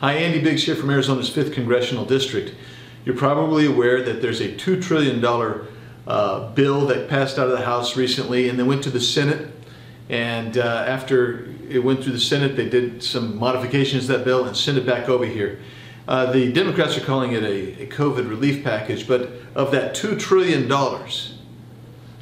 Hi, Andy Biggs here from Arizona's 5th Congressional District. You're probably aware that there's a $2 trillion uh, bill that passed out of the House recently and then went to the Senate. And uh, after it went through the Senate, they did some modifications to that bill and sent it back over here. Uh, the Democrats are calling it a, a COVID relief package, but of that $2 trillion,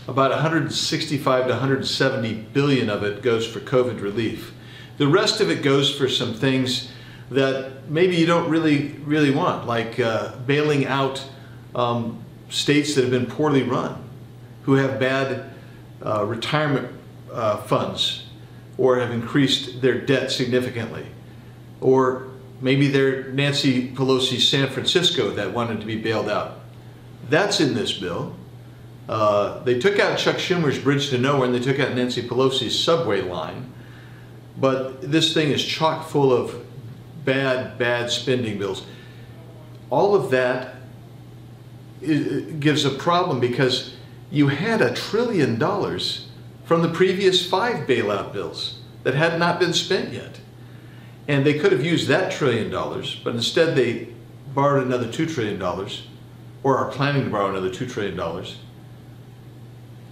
about 165 to 170 billion of it goes for COVID relief. The rest of it goes for some things that maybe you don't really, really want, like uh, bailing out um, states that have been poorly run, who have bad uh, retirement uh, funds or have increased their debt significantly. Or maybe they're Nancy Pelosi's San Francisco that wanted to be bailed out. That's in this bill. Uh, they took out Chuck Schumer's bridge to nowhere and they took out Nancy Pelosi's subway line. But this thing is chock full of bad, bad spending bills. All of that gives a problem because you had a trillion dollars from the previous five bailout bills that had not been spent yet. And they could have used that trillion dollars, but instead they borrowed another $2 trillion, or are planning to borrow another $2 trillion.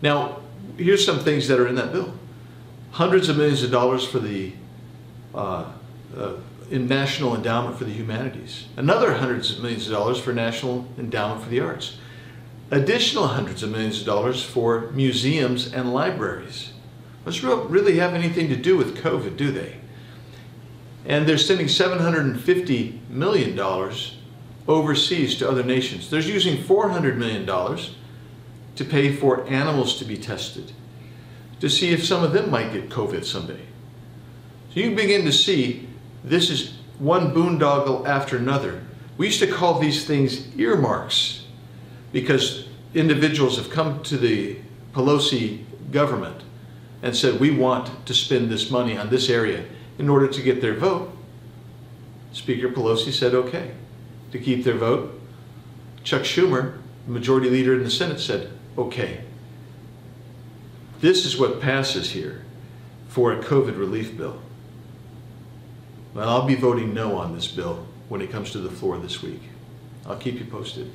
Now, here's some things that are in that bill. Hundreds of millions of dollars for the uh, uh, in National Endowment for the Humanities. Another hundreds of millions of dollars for National Endowment for the Arts. Additional hundreds of millions of dollars for museums and libraries. Those really have anything to do with COVID, do they? And they're sending $750 million overseas to other nations. They're using $400 million to pay for animals to be tested to see if some of them might get COVID someday. So you begin to see this is one boondoggle after another. We used to call these things earmarks because individuals have come to the Pelosi government and said, we want to spend this money on this area in order to get their vote. Speaker Pelosi said okay to keep their vote. Chuck Schumer, the majority leader in the Senate, said okay. This is what passes here for a COVID relief bill. Well, I'll be voting no on this bill when it comes to the floor this week. I'll keep you posted.